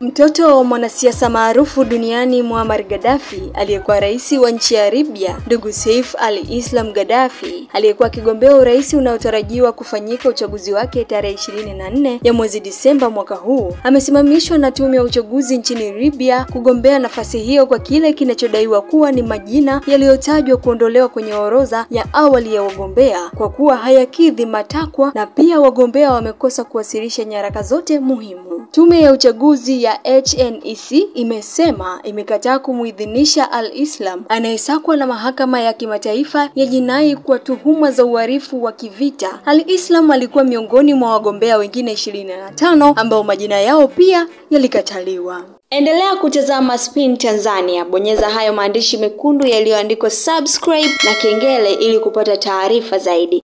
Mtoto wa mwanasiasa maarufu duniani Muammar Gaddafi aliyekuwa rais wa nchi ya Libya, ndugu Saif al-Islam Gaddafi aliyekuwa akigombea urais unaotarajiwa kufanyika uchaguzi wake tarehe 24 ya mwezi Disemba mwaka huu, amesimamishwa na tume ya uchaguzi nchini Libya kugombea nafasi hiyo kwa kile kinachodaiwa kuwa ni majina yaliyotajwa kuondolewa kwenye orodha ya awali ya wagombea kwa kuwa hayakidhi matakwa na pia wagombea wamekosa kuwasilisha nyaraka zote muhimu. Tume ya uchaguzi ya HNEC imesema imekataa kumuidhinisha Al-Islam anayesakwa na mahakama ya kimataifa ya jinai kwa tuhuma za uhalifu wa kivita. Al-Islam alikuwa miongoni mwa wagombea wengine 25 ambao majina yao pia yalikataliwa. Endelea kutazama Spin Tanzania, bonyeza hayo maandishi mekundu yaliyoandikwa subscribe na kengele ili kupata taarifa zaidi.